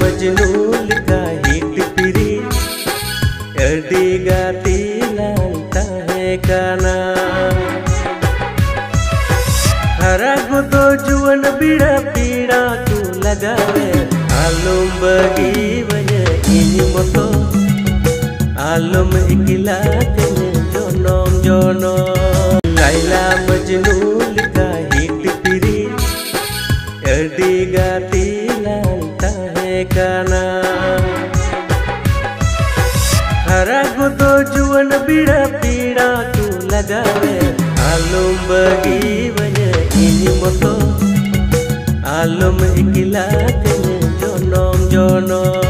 मजनून का हित प्री कर देगा तेनाता है काना हरा को तो जुवन बीड़ा पीड़ा तू लगा आलम बगी बन इन मतो। आलम इकला तेने जोनम जोनो लाइला मजनून का हरा गुदो जुवन बिड़ा पीड़ा तू लगावे आलम बगी वने इनी मतो आलम इकला जनम जनम